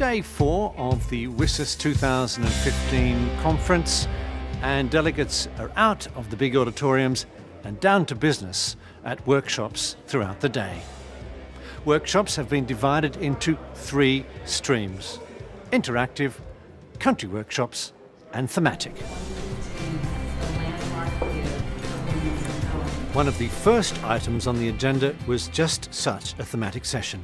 day four of the WSIS 2015 conference, and delegates are out of the big auditoriums and down to business at workshops throughout the day. Workshops have been divided into three streams interactive, country workshops, and thematic. One of the first items on the agenda was just such a thematic session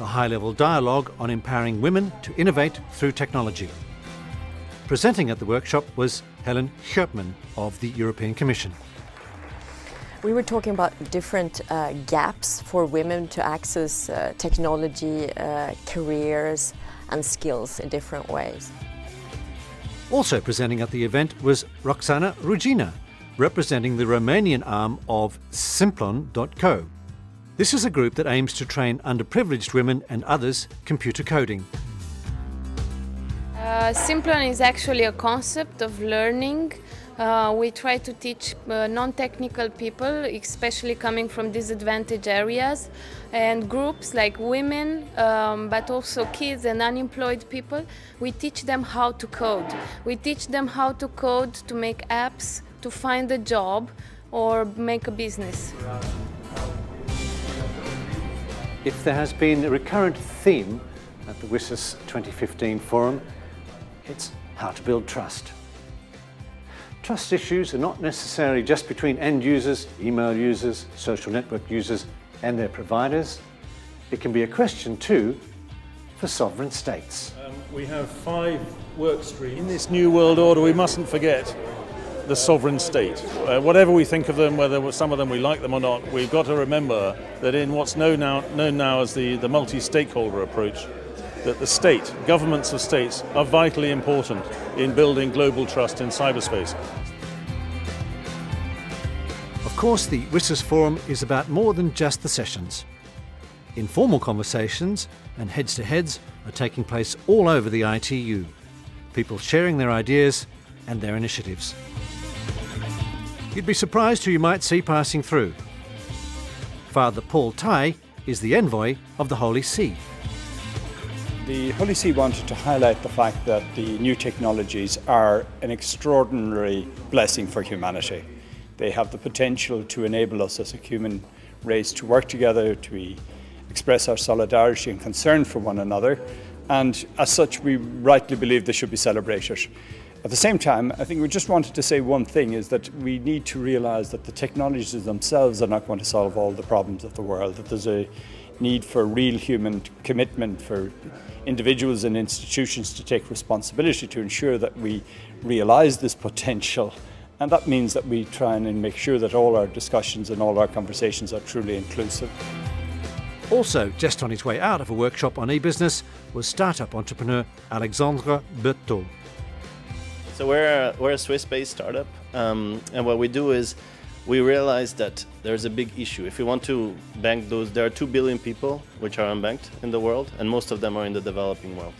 a high level dialogue on empowering women to innovate through technology. Presenting at the workshop was Helen Scherpman of the European Commission. We were talking about different uh, gaps for women to access uh, technology, uh, careers, and skills in different ways. Also presenting at the event was Roxana Rugina, representing the Romanian arm of Simplon.co. This is a group that aims to train underprivileged women and others computer coding. Uh, Simplon is actually a concept of learning. Uh, we try to teach uh, non-technical people, especially coming from disadvantaged areas, and groups like women, um, but also kids and unemployed people. We teach them how to code. We teach them how to code to make apps, to find a job, or make a business. If there has been a recurrent theme at the WSIS 2015 forum, it's how to build trust. Trust issues are not necessarily just between end users, email users, social network users and their providers. It can be a question too for sovereign states. Um, we have five work streams. In this new world order, we mustn't forget the sovereign state. Uh, whatever we think of them, whether some of them we like them or not, we've got to remember that in what's known now, known now as the, the multi-stakeholder approach, that the state, governments of states, are vitally important in building global trust in cyberspace. Of course, the WSIS Forum is about more than just the sessions. Informal conversations and heads to heads are taking place all over the ITU, people sharing their ideas and their initiatives. You'd be surprised who you might see passing through. Father Paul Tighe is the envoy of the Holy See. The Holy See wanted to highlight the fact that the new technologies are an extraordinary blessing for humanity. They have the potential to enable us as a human race to work together, to express our solidarity and concern for one another, and as such, we rightly believe they should be celebrated. At the same time, I think we just wanted to say one thing is that we need to realize that the technologies themselves are not going to solve all the problems of the world, that there's a need for real human commitment for individuals and institutions to take responsibility to ensure that we realize this potential. And that means that we try and make sure that all our discussions and all our conversations are truly inclusive. Also, just on his way out of a workshop on e-business was startup entrepreneur Alexandre Berthaud. So we're a, we're a Swiss-based startup, um, and what we do is we realize that there's a big issue. If you want to bank those, there are two billion people which are unbanked in the world, and most of them are in the developing world.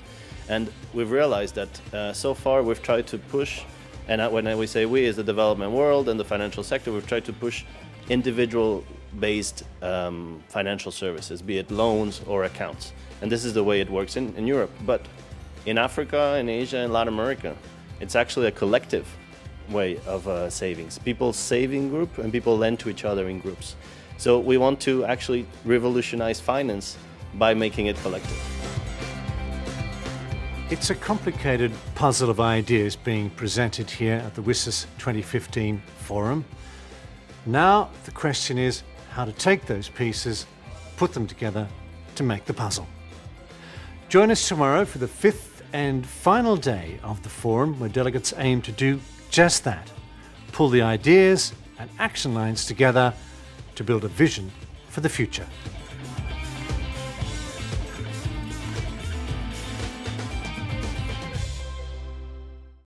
And we've realized that uh, so far we've tried to push, and when we say we, is the development world and the financial sector, we've tried to push individual-based um, financial services, be it loans or accounts. And this is the way it works in, in Europe. But in Africa, in Asia, in Latin America, it's actually a collective way of uh, savings. People save in group and people lend to each other in groups. So we want to actually revolutionize finance by making it collective. It's a complicated puzzle of ideas being presented here at the WSIS 2015 forum. Now the question is how to take those pieces, put them together to make the puzzle. Join us tomorrow for the fifth and final day of the forum where delegates aim to do just that pull the ideas and action lines together to build a vision for the future.